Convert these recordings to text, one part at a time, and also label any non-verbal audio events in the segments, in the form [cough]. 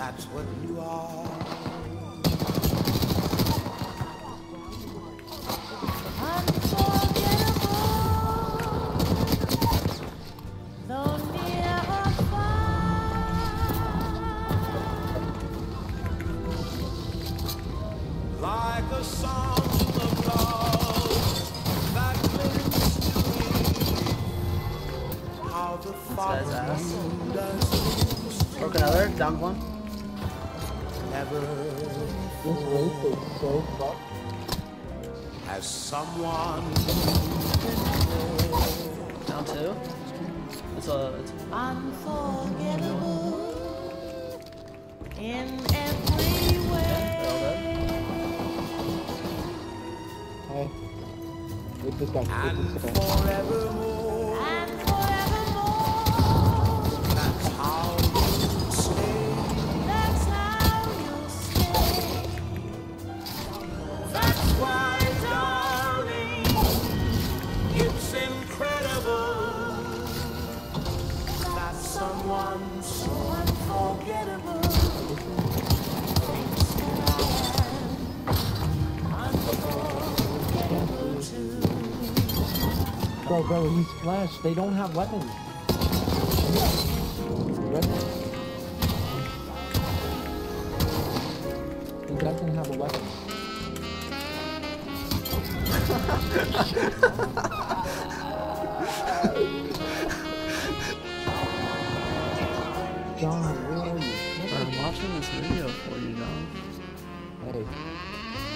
That's what you are. Unforgettable, though near or Like a song of love that clings to. How the guy's does Broke another. Down one. Never This race is so fucked. has someone Down two. It's a. It's unforgettable in every way. dead. Hey. Wait this guy. Wait and forevermore. Bro, bro, he's flesh. They don't have weapons. Red. He doesn't have a weapon. [laughs]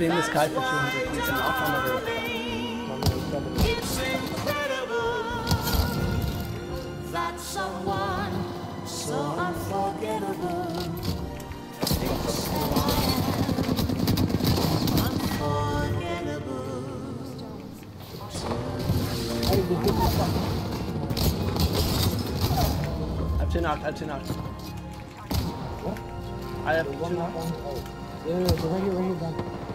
I've just been this guy for 200 points and knocked on the roof. It's incredible that someone so unforgettable I am unforgettable. Hey, this is fuck. I have two knocked. I have two knocked. What? I have One knock, knocked. Oh. Yeah, yeah, yeah, right here, right here,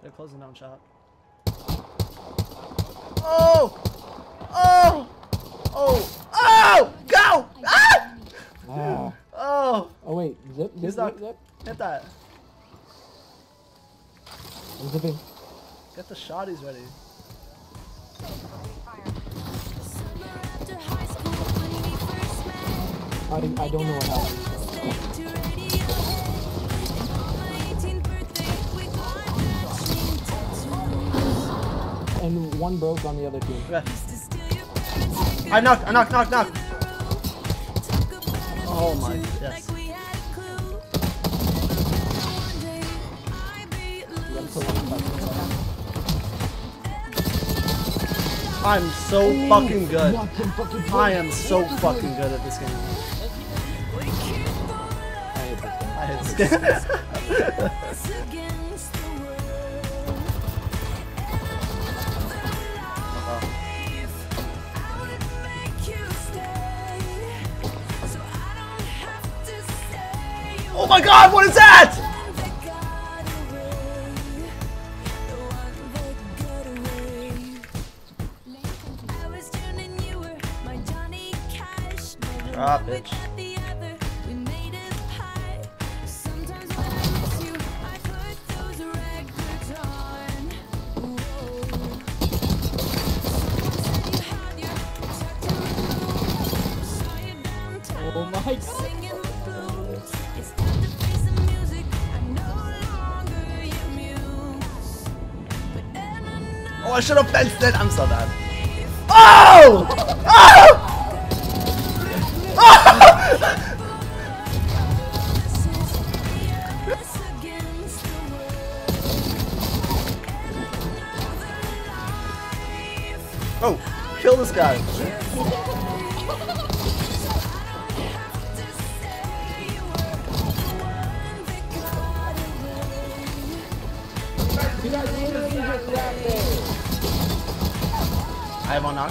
They're closing down shop. Oh! Oh! Oh! Oh! Go! Ah! Ah. Oh! Oh wait, zip, zip, zip, zip. Hit that. I'm zipping. Get the shotties ready. I, I don't know what happened. One broke on the other team. Okay. I knocked. I knocked. Knocked. Knocked. Oh my. Yes. I'm so fucking good. Knocked him fucking I am so fucking good at this game. [laughs] I hate this game. [laughs] I hate this game. [laughs] oh my god, what is that? Ah, bitch. Oh, I should have fenced it. I'm so bad. Oh! Oh! [laughs] Oh, kill this guy. I have one knock.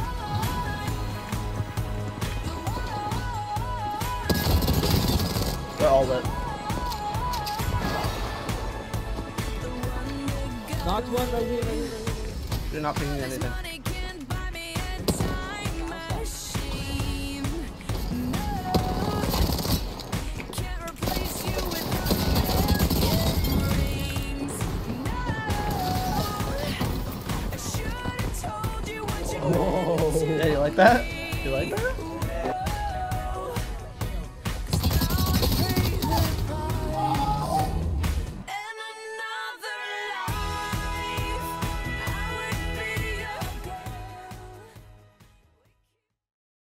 They're all lit. Not one right here. Right here. You're not picking anything. Like that? You like that?